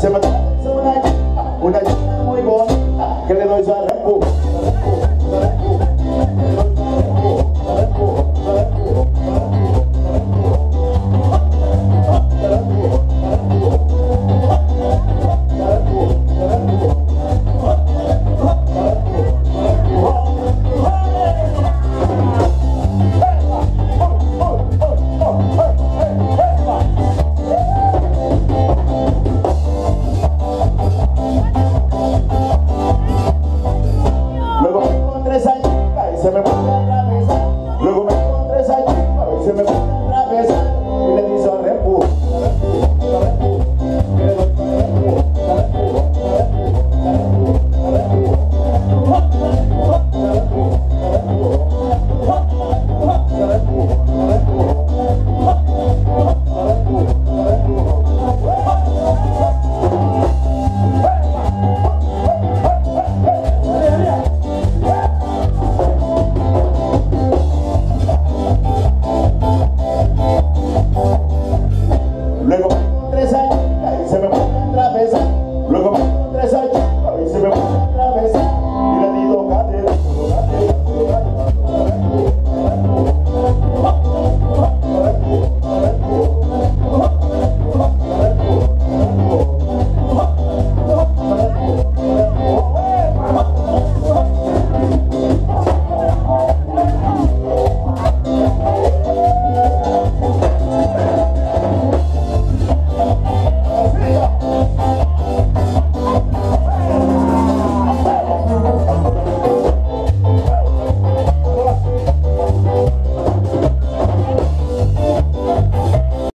Se me una chica, una chica muy bonita, que le doy su arrepu, se me pone a atravesar. se me